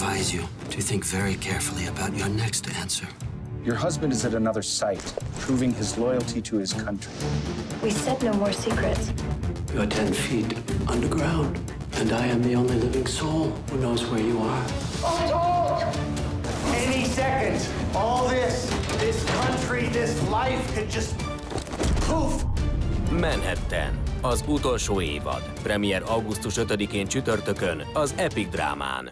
advise you to think very carefully about your next answer. Your husband is at another site, proving his loyalty to his country. We said no more secrets. You're 10 feet underground, and I am the only living soul who knows where you are. Any second, all this, this country, this life could just poof. Manhattan. Az utolsó évad. Premier augusztus 5-én csütörtökön az Epic Drámán.